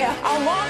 I want